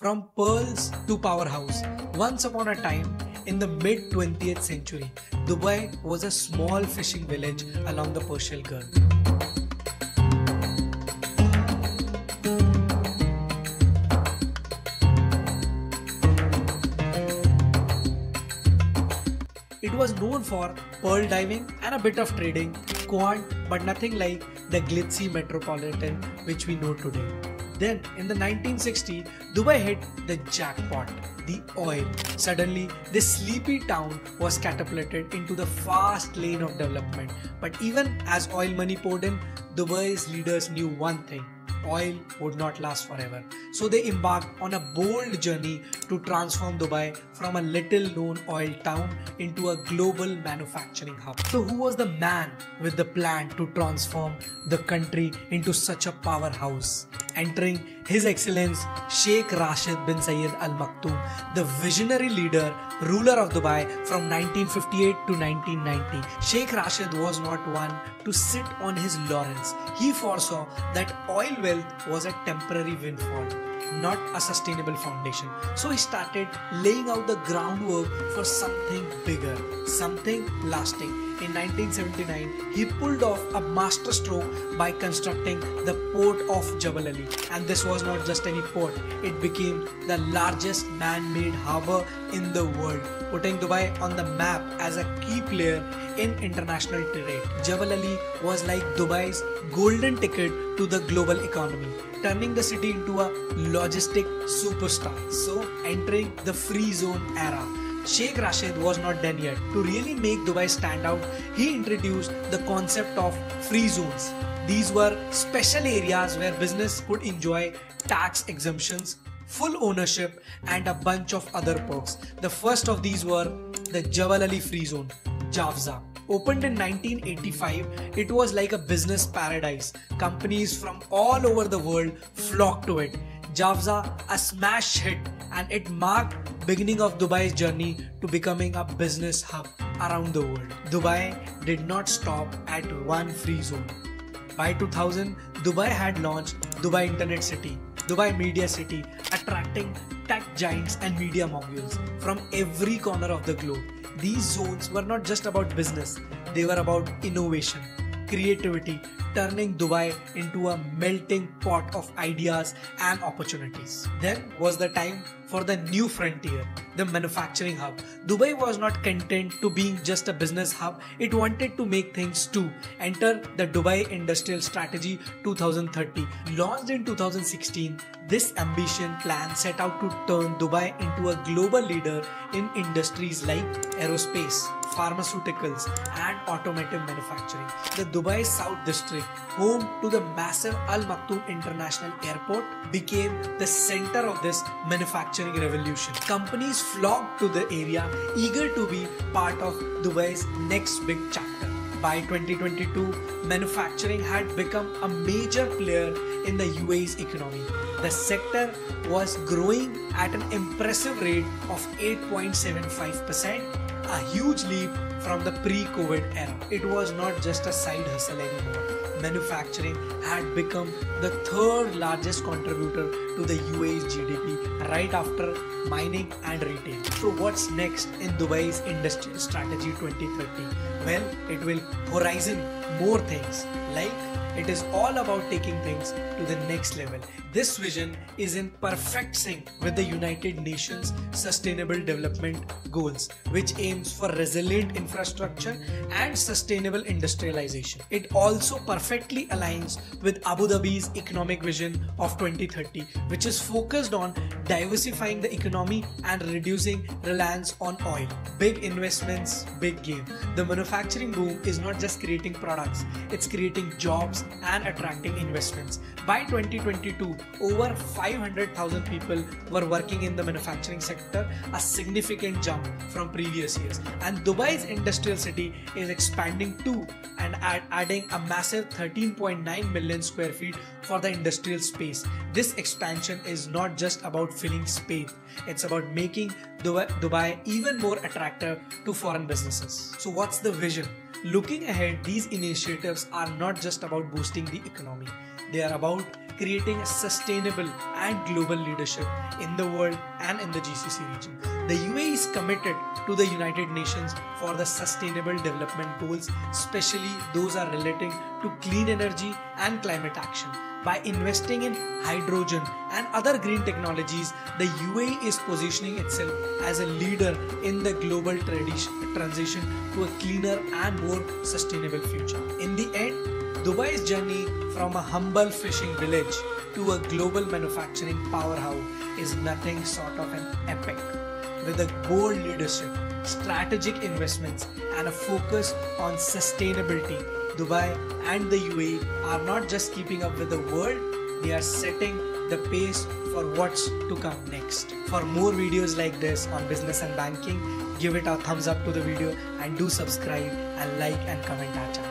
From pearls to powerhouse, once upon a time in the mid 20th century, Dubai was a small fishing village along the Persian Gulf. It was known for pearl diving and a bit of trading, quant, but nothing like the glitzy metropolitan which we know today. Then, in the 1960s, Dubai hit the jackpot, the oil. Suddenly, this sleepy town was catapulted into the fast lane of development. But even as oil money poured in, Dubai's leaders knew one thing oil would not last forever. So they embarked on a bold journey to transform Dubai from a little known oil town into a global manufacturing hub. So, who was the man with the plan to transform the country into such a powerhouse? Entering His Excellence Sheikh Rashid bin Saeed Al Maktoum, the visionary leader, ruler of Dubai from 1958 to 1990. Sheikh Rashid was not one to sit on his laurels. He foresaw that oil wealth was a temporary windfall not a sustainable foundation. So he started laying out the groundwork for something bigger, something lasting. In 1979, he pulled off a masterstroke by constructing the port of Jebel Ali. And this was not just any port, it became the largest man made harbor in the world, putting Dubai on the map as a key player in international trade. Jebel Ali was like Dubai's golden ticket to the global economy, turning the city into a logistic superstar. So, entering the free zone era. Sheikh Rashid was not done yet. To really make Dubai stand out, he introduced the concept of free zones. These were special areas where business could enjoy tax exemptions, full ownership, and a bunch of other perks. The first of these were the Jebel Ali Free Zone, Jafza. Opened in 1985, it was like a business paradise. Companies from all over the world flocked to it. Jafza, a smash hit, and it marked beginning of Dubai's journey to becoming a business hub around the world. Dubai did not stop at one free zone. By 2000, Dubai had launched Dubai Internet City, Dubai Media City, attracting tech giants and media moguls from every corner of the globe. These zones were not just about business, they were about innovation, creativity, turning Dubai into a melting pot of ideas and opportunities. Then was the time for the new frontier, the manufacturing hub. Dubai was not content to being just a business hub, it wanted to make things too. Enter the Dubai Industrial Strategy 2030. Launched in 2016, this ambition plan set out to turn Dubai into a global leader in industries like aerospace, pharmaceuticals, and automotive manufacturing. The Dubai South District, home to the massive Al Maktoum International Airport, became the center of this manufacturing revolution. Companies flocked to the area eager to be part of Dubai's next big chapter. By 2022, manufacturing had become a major player in the UAE's economy. The sector was growing at an impressive rate of 8.75%, a huge leap from the pre COVID era. It was not just a side hustle anymore. Manufacturing had become the third largest contributor to the UAE's GDP right after mining and retail. So, what's next in Dubai's Industrial Strategy 2030? Well, it will horizon more things like it is all about taking things to the next level. This vision is in perfect sync with the United Nations Sustainable Development Goals, which aims for resilient infrastructure and sustainable industrialization. It also perfectly aligns with Abu Dhabi's economic vision of 2030, which is focused on diversifying the economy and reducing reliance on oil. Big investments, big game. The manufacturing boom is not just creating products, it's creating jobs and attracting investments. By 2022, over 500,000 people were working in the manufacturing sector, a significant jump from previous years. And Dubai's industrial city is expanding too and add, adding a massive 13.9 million square feet for the industrial space. This expansion is not just about filling space, it's about making Dubai, Dubai even more attractive to foreign businesses. So, what's the vision? Looking ahead, these initiatives are not just about boosting the economy, they are about creating a sustainable and global leadership in the world and in the GCC region. The UAE is committed to the United Nations for the Sustainable Development Goals, especially those are relating to clean energy and climate action. By investing in hydrogen and other green technologies, the UAE is positioning itself as a leader in the global transition to a cleaner and more sustainable future. In the end, Dubai's journey from a humble fishing village to a global manufacturing powerhouse is nothing short of an epic. With a bold leadership, strategic investments, and a focus on sustainability, Dubai and the UAE are not just keeping up with the world, they are setting the pace for what's to come next. For more videos like this on business and banking, give it a thumbs up to the video and do subscribe and like and comment our channel.